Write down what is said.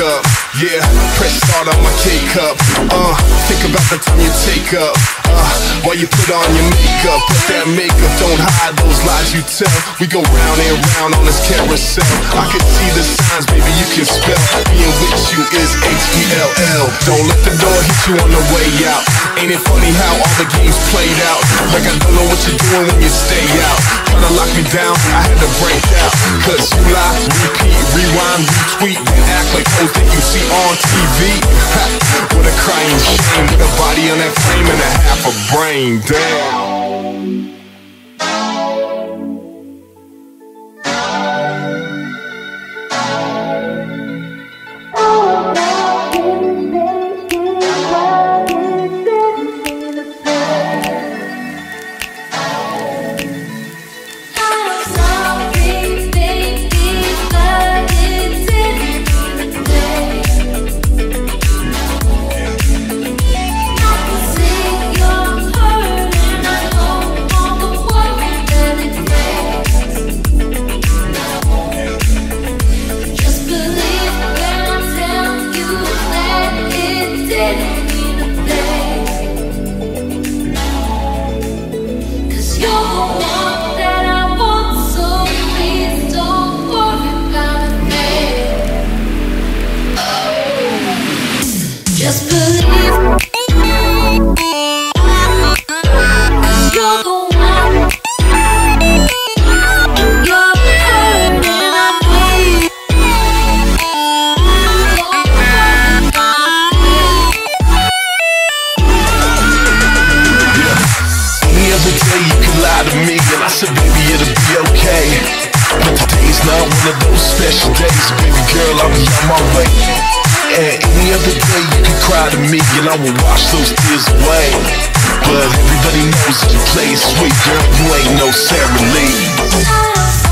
up. Yeah, press start on my K up, Uh, think about the time you take up. Uh, while you put on your makeup, put that makeup don't hide those lies you tell. We go round and round on this carousel. I can see the signs, baby, you can spell. Being with you is H E L L. Don't let the door hit you on the way out. Ain't it funny how all the games played out? Like I don't know what you're doing when you stay out. Me down, I had to break out. Cause you lie, repeat, rewind, retweet, then act like hoes that you see on TV. Ha, what a crying shame, with a body on that frame and a half a brain. Damn. And I said, baby, it'll be okay. But today's not one of those special days. Baby girl, I'll be on my way Any other day you can cry to me And I will wash those tears away But everybody knows that you play it sweet Girl, you ain't no Sara Lee.